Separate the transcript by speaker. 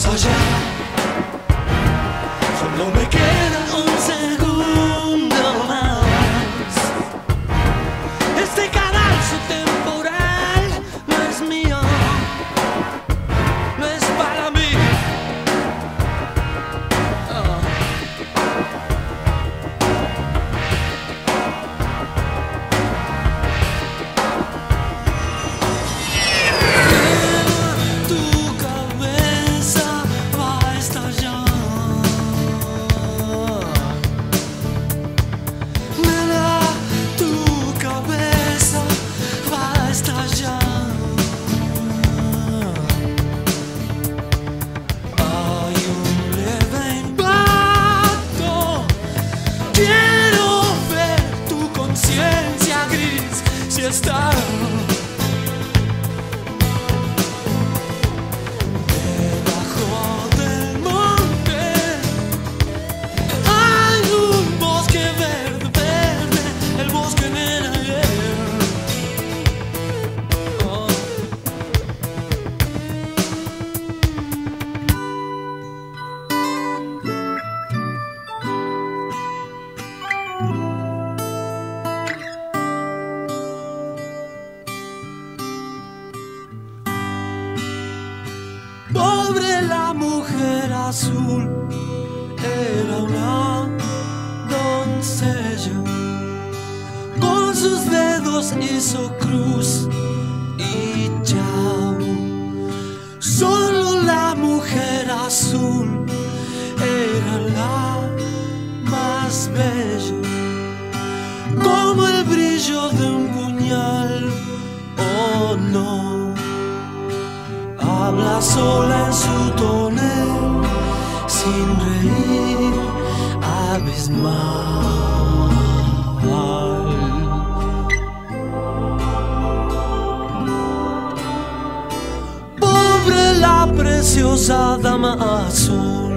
Speaker 1: 서재. stop. Azul, era una doncella. Con sus dedos hizo cruz y chao. Solo la mujer azul era la más bella. Como el brillo de un puñal, oh no. Habla sola en su tonel, sin reír, abismal. Pobre la preciosa dama azul.